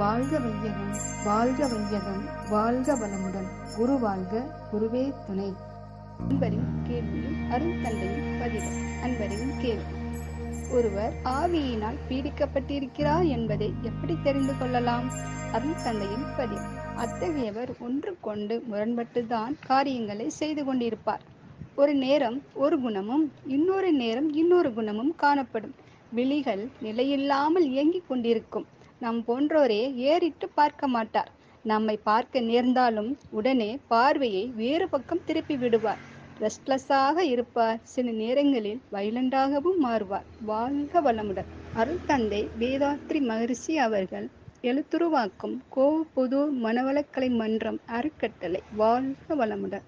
வாழ்க வையகம் வாழ்க வையகம் வாழ்க வளமுடன். குரு வாழ்க குருவே துணை. அன்பரின் கேள்வியும் அருட்தந்தையின் பதிலும். அன்பரின் கேள்வி. ஒருவர் ஆவியினால் பீடிக்கப்பட்டிருக்கிறார் என்பதை எப்படி தெரிந்து கொள்ளலாம்? அருட்தந்தையின் பதில். அத்தகையவர் ஒன்று கொண்டு முரண்பட்டுதான் காரியங்களை செய்து கொண்டிருப்பார். ஒரு நேரம் ஒரு குணமும் இன்னொரு நேரம் இன்னொரு குணமும் காணப்படும். விழிகள் நிலையில்லாமல் இயங்கிக் கொண்டிருக்கும். நம் போன்றோரே ஏறிட்டு பார்க்க மாட்டார். நம்மை பார்க்க நேர்ந்தாலும் உடனே பார்வையை வேறு பக்கம் திருப்பி விடுவார். ரெஸ்ட்லெஸ்ஸாக இருப்பார். சில நேரங்களில் வைலண்டாகவும் மாறுவார். வாழ்க வளமுடன். அருள் தந்தை வேதாத்ரி மகரிஷி அவர்கள் எழுத்துருவாக்கும் கோ பொது மனவளக்கலை மன்றம் அறக்கட்டளை. வாழ்க வளமுடன்.